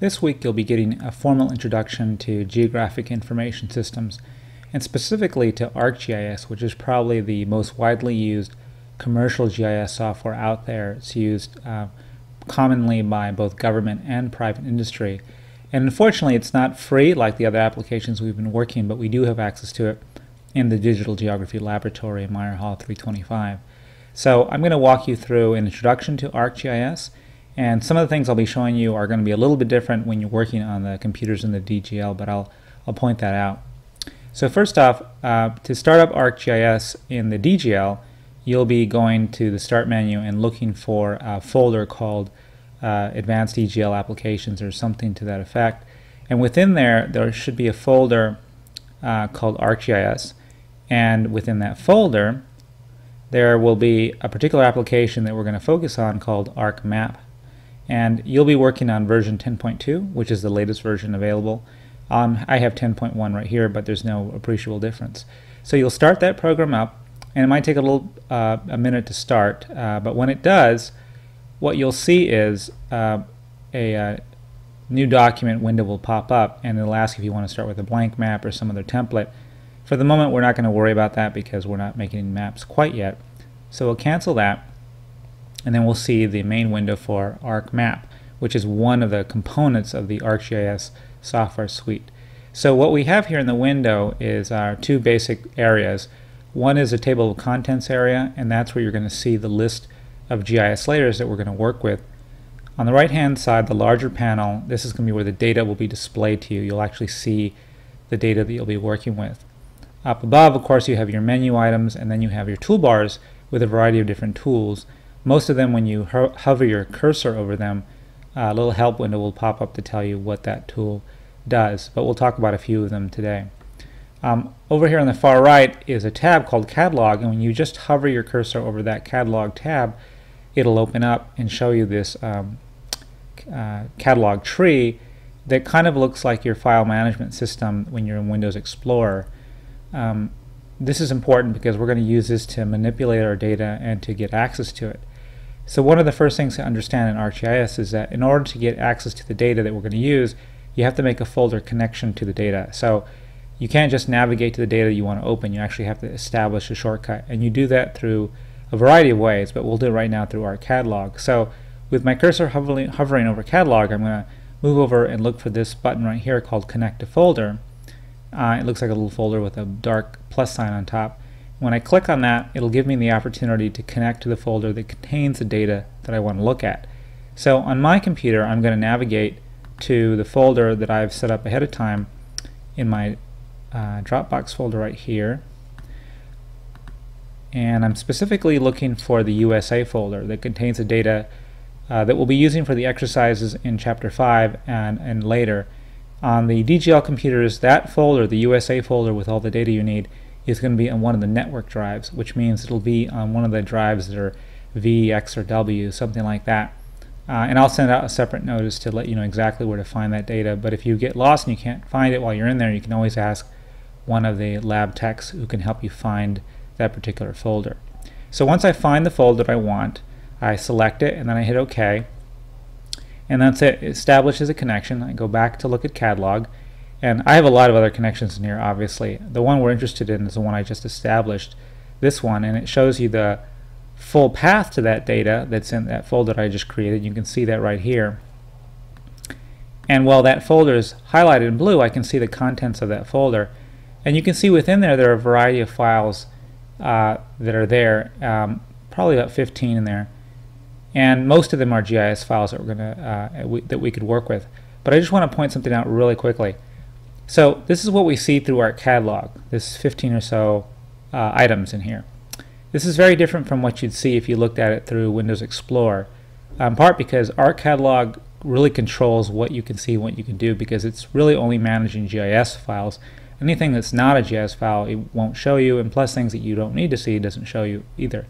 This week you'll be getting a formal introduction to geographic information systems and specifically to ArcGIS, which is probably the most widely used commercial GIS software out there. It's used uh, commonly by both government and private industry. And unfortunately, it's not free like the other applications we've been working, but we do have access to it in the Digital Geography Laboratory in Meier Hall 325. So I'm going to walk you through an introduction to ArcGIS and some of the things I'll be showing you are going to be a little bit different when you're working on the computers in the DGL, but I'll, I'll point that out. So first off, uh, to start up ArcGIS in the DGL, you'll be going to the Start menu and looking for a folder called uh, Advanced DGL Applications or something to that effect. And within there, there should be a folder uh, called ArcGIS. And within that folder, there will be a particular application that we're going to focus on called ArcMap and you'll be working on version 10.2 which is the latest version available. Um, I have 10.1 right here but there's no appreciable difference. So you'll start that program up and it might take a little uh, a minute to start uh, but when it does what you'll see is uh, a uh, new document window will pop up and it'll ask if you want to start with a blank map or some other template. For the moment we're not going to worry about that because we're not making maps quite yet. So we'll cancel that and then we'll see the main window for ArcMap, which is one of the components of the ArcGIS software suite. So what we have here in the window is our two basic areas. One is a table of contents area, and that's where you're going to see the list of GIS layers that we're going to work with. On the right hand side, the larger panel, this is going to be where the data will be displayed to you. You'll actually see the data that you'll be working with. Up above, of course, you have your menu items, and then you have your toolbars with a variety of different tools. Most of them, when you ho hover your cursor over them, a little help window will pop up to tell you what that tool does, but we'll talk about a few of them today. Um, over here on the far right is a tab called Catalog, and when you just hover your cursor over that Catalog tab, it'll open up and show you this um, uh, catalog tree that kind of looks like your file management system when you're in Windows Explorer. Um, this is important because we're going to use this to manipulate our data and to get access to it. So one of the first things to understand in ArcGIS is that in order to get access to the data that we're going to use, you have to make a folder connection to the data. So you can't just navigate to the data you want to open, you actually have to establish a shortcut. And you do that through a variety of ways, but we'll do it right now through our catalog. So with my cursor hovering, hovering over catalog, I'm going to move over and look for this button right here called connect to folder. Uh, it looks like a little folder with a dark plus sign on top. When I click on that, it'll give me the opportunity to connect to the folder that contains the data that I want to look at. So on my computer, I'm going to navigate to the folder that I've set up ahead of time in my uh, Dropbox folder right here. And I'm specifically looking for the USA folder that contains the data uh, that we'll be using for the exercises in Chapter 5 and, and later. On the DGL computers, that folder, the USA folder with all the data you need, is going to be on one of the network drives, which means it'll be on one of the drives that are V, X, or W, something like that. Uh, and I'll send out a separate notice to let you know exactly where to find that data. But if you get lost and you can't find it while you're in there, you can always ask one of the lab techs who can help you find that particular folder. So once I find the folder I want, I select it and then I hit OK and that's it. It establishes a connection. I go back to look at catalog and I have a lot of other connections in here obviously. The one we're interested in is the one I just established, this one, and it shows you the full path to that data that's in that folder I just created. You can see that right here. And while that folder is highlighted in blue, I can see the contents of that folder. And you can see within there there are a variety of files uh, that are there, um, probably about 15 in there and most of them are GIS files that we're gonna uh, we, that we could work with. But I just want to point something out really quickly. So this is what we see through our catalog. This 15 or so uh, items in here. This is very different from what you'd see if you looked at it through Windows Explorer. In part because our catalog really controls what you can see what you can do because it's really only managing GIS files. Anything that's not a GIS file it won't show you and plus things that you don't need to see doesn't show you either.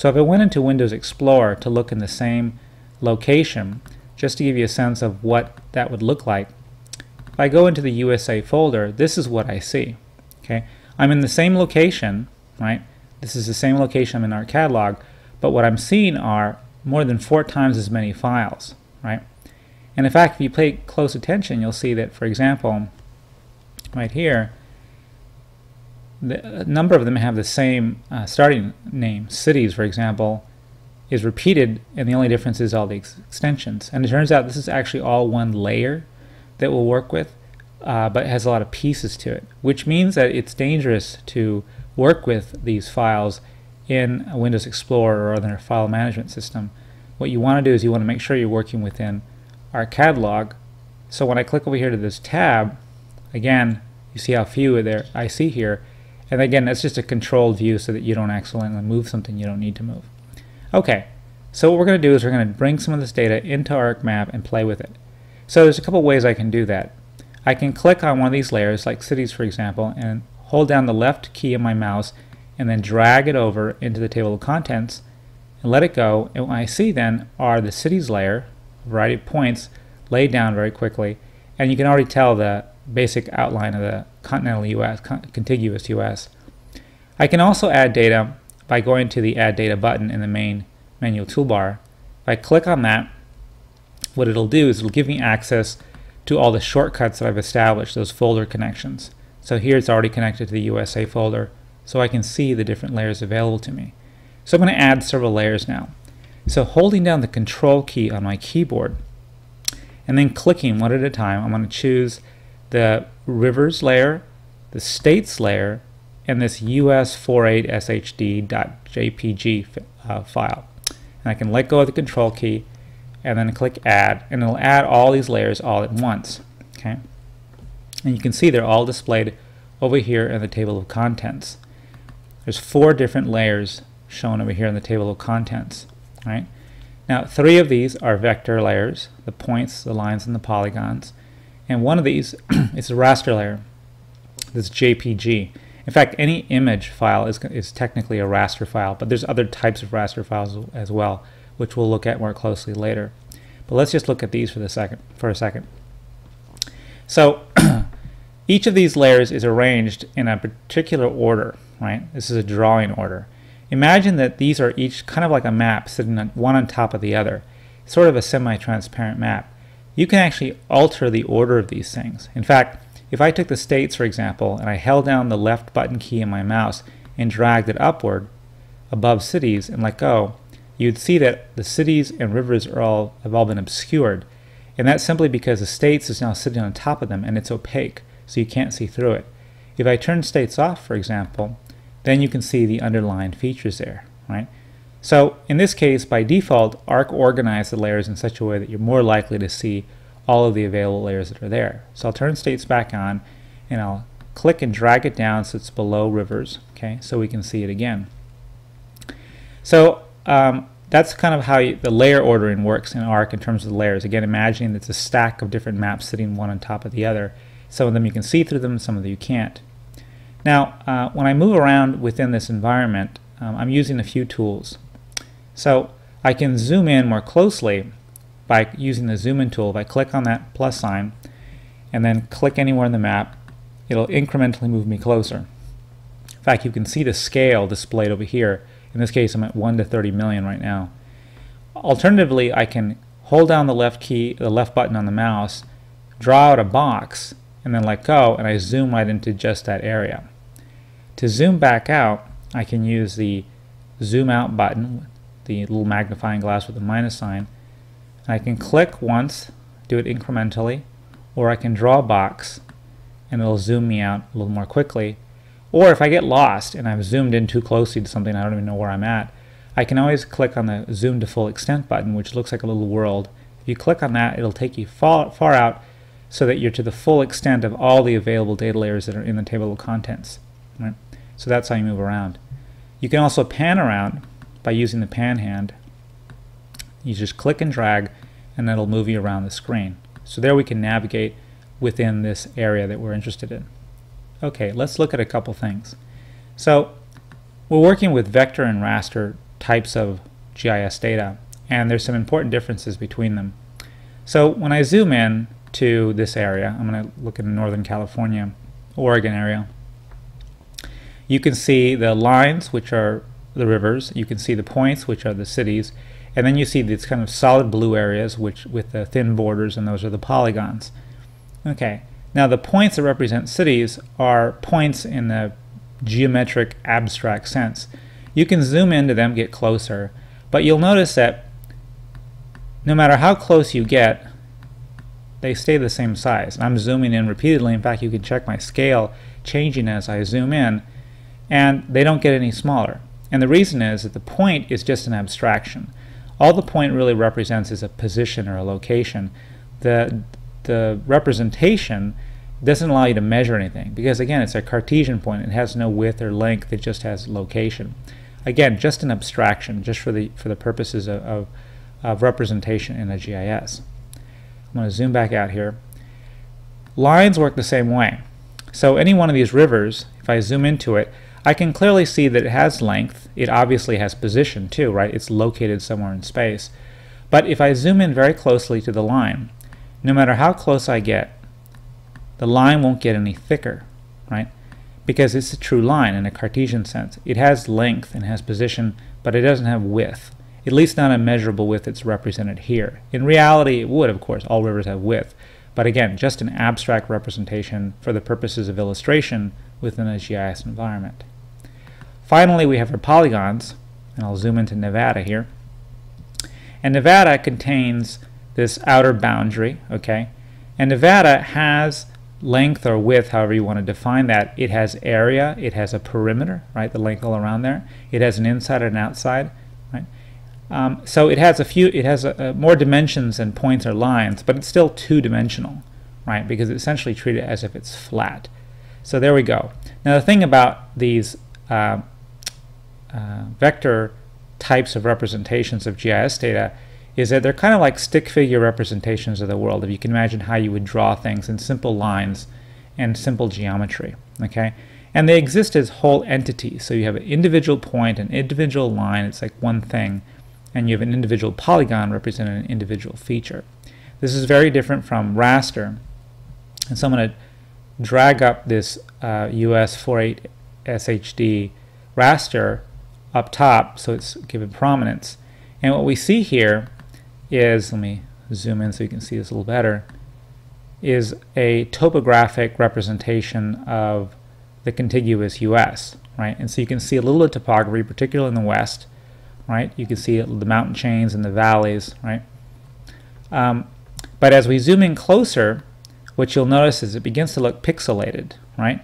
So if I went into Windows Explorer to look in the same location, just to give you a sense of what that would look like, if I go into the USA folder, this is what I see. Okay, I'm in the same location, right? This is the same location I'm in our catalog, but what I'm seeing are more than four times as many files, right? And in fact, if you pay close attention, you'll see that, for example, right here, the, a number of them have the same uh, starting name. Cities, for example, is repeated, and the only difference is all the ex extensions. And it turns out this is actually all one layer that we'll work with, uh, but has a lot of pieces to it, which means that it's dangerous to work with these files in Windows Explorer or other file management system. What you want to do is you want to make sure you're working within our catalog. So when I click over here to this tab, again, you see how few there I see here. And again, that's just a controlled view so that you don't accidentally move something you don't need to move. Okay, so what we're going to do is we're going to bring some of this data into ArcMap and play with it. So there's a couple ways I can do that. I can click on one of these layers, like cities for example, and hold down the left key of my mouse and then drag it over into the table of contents and let it go. And what I see then are the cities layer, a variety of points, laid down very quickly. And you can already tell the basic outline of the continental US, contiguous US. I can also add data by going to the Add Data button in the main menu toolbar. If I click on that, what it'll do is it'll give me access to all the shortcuts that I've established, those folder connections. So here it's already connected to the USA folder, so I can see the different layers available to me. So I'm going to add several layers now. So holding down the control key on my keyboard and then clicking one at a time, I'm going to choose the rivers layer, the states layer, and this us48shd.jpg uh, file. And I can let go of the control key and then click add and it'll add all these layers all at once. Okay, And you can see they're all displayed over here in the table of contents. There's four different layers shown over here in the table of contents. Right? Now three of these are vector layers, the points, the lines, and the polygons. And one of these is a raster layer, this JPG. In fact, any image file is, is technically a raster file, but there's other types of raster files as well, which we'll look at more closely later. But let's just look at these for the second for a second. So each of these layers is arranged in a particular order, right? This is a drawing order. Imagine that these are each kind of like a map sitting on, one on top of the other, sort of a semi-transparent map. You can actually alter the order of these things. In fact, if I took the states, for example, and I held down the left button key in my mouse and dragged it upward above cities and let go, you'd see that the cities and rivers are all have all been obscured. And that's simply because the states is now sitting on top of them and it's opaque, so you can't see through it. If I turn states off, for example, then you can see the underlined features there, right? So in this case, by default, Arc organized the layers in such a way that you're more likely to see all of the available layers that are there. So I'll turn states back on and I'll click and drag it down so it's below rivers, okay, so we can see it again. So um, that's kind of how you, the layer ordering works in Arc in terms of the layers. Again, imagining it's a stack of different maps sitting one on top of the other. Some of them you can see through them, some of them you can't. Now, uh, when I move around within this environment, um, I'm using a few tools. So I can zoom in more closely by using the zoom in tool. If I click on that plus sign and then click anywhere in the map, it'll incrementally move me closer. In fact, you can see the scale displayed over here. In this case, I'm at 1 to 30 million right now. Alternatively, I can hold down the left key, the left button on the mouse, draw out a box, and then let go, and I zoom right into just that area. To zoom back out, I can use the zoom out button, the little magnifying glass with the minus sign, I can click once, do it incrementally, or I can draw a box and it'll zoom me out a little more quickly. Or if I get lost and I've zoomed in too closely to something I don't even know where I'm at, I can always click on the zoom to full extent button, which looks like a little world. If you click on that, it'll take you far, far out so that you're to the full extent of all the available data layers that are in the table of contents. Right? So that's how you move around. You can also pan around by using the pan hand you just click and drag and it'll move you around the screen. So there we can navigate within this area that we're interested in. Okay, let's look at a couple things. So we're working with vector and raster types of GIS data and there's some important differences between them. So when I zoom in to this area, I'm going to look in the Northern California, Oregon area, you can see the lines which are the rivers, you can see the points which are the cities, And then you see these kind of solid blue areas which with the thin borders and those are the polygons. Okay, now the points that represent cities are points in the geometric abstract sense. You can zoom into them, get closer, but you'll notice that no matter how close you get, they stay the same size. I'm zooming in repeatedly. In fact, you can check my scale changing as I zoom in, and they don't get any smaller. And the reason is that the point is just an abstraction. All the point really represents is a position or a location. The, the representation doesn't allow you to measure anything because again it's a Cartesian point. It has no width or length. It just has location. Again just an abstraction just for the for the purposes of, of, of representation in a GIS I'm going to zoom back out here. Lines work the same way. So any one of these rivers if I zoom into it I can clearly see that it has length it obviously has position too right it's located somewhere in space but if I zoom in very closely to the line no matter how close I get, the line won't get any thicker, right? Because it's a true line in a Cartesian sense. It has length and has position, but it doesn't have width. At least not a measurable width that's represented here. In reality, it would, of course. All rivers have width. But again, just an abstract representation for the purposes of illustration within a GIS environment. Finally, we have our polygons, and I'll zoom into Nevada here. And Nevada contains this outer boundary, okay? And Nevada has length or width, however you want to define that. It has area, it has a perimeter, right, the length all around there. It has an inside and an outside, right? Um, so it has a few, it has a, a more dimensions than points or lines, but it's still two-dimensional, right, because it's essentially treated it as if it's flat. So there we go. Now the thing about these uh, uh, vector types of representations of GIS data is that they're kind of like stick figure representations of the world. If you can imagine how you would draw things in simple lines and simple geometry, okay? And they exist as whole entities. So you have an individual point, an individual line, it's like one thing, and you have an individual polygon representing an individual feature. This is very different from raster. And so I'm going to drag up this uh, US 48 SHD raster up top so it's given prominence. And what we see here is, let me zoom in so you can see this a little better, is a topographic representation of the contiguous US, right? And so you can see a little bit of topography, particularly in the west, right? You can see the mountain chains and the valleys, right? Um, but as we zoom in closer, what you'll notice is it begins to look pixelated, right?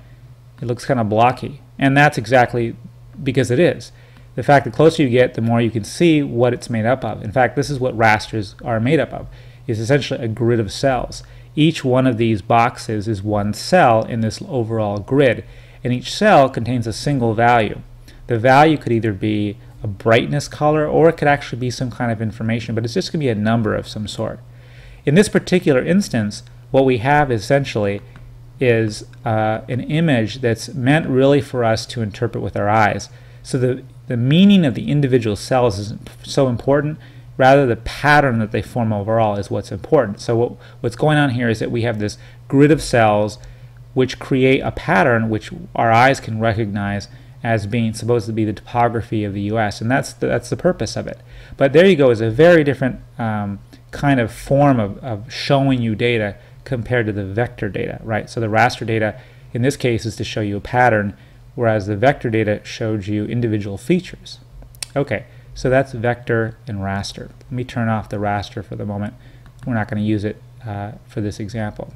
It looks kind of blocky. And that's exactly because it is. The fact the closer you get, the more you can see what it's made up of. In fact, this is what rasters are made up of. It's essentially a grid of cells. Each one of these boxes is one cell in this overall grid, and each cell contains a single value. The value could either be a brightness color or it could actually be some kind of information, but it's just going to be a number of some sort. In this particular instance, what we have essentially is uh, an image that's meant really for us to interpret with our eyes. So the the meaning of the individual cells is so important rather the pattern that they form overall is what's important. So what, what's going on here is that we have this grid of cells which create a pattern which our eyes can recognize as being supposed to be the topography of the US and that's the, that's the purpose of it. But there you go is a very different um, kind of form of, of showing you data compared to the vector data right? So the raster data in this case is to show you a pattern whereas the vector data showed you individual features. Okay, so that's vector and raster. Let me turn off the raster for the moment. We're not going to use it uh, for this example.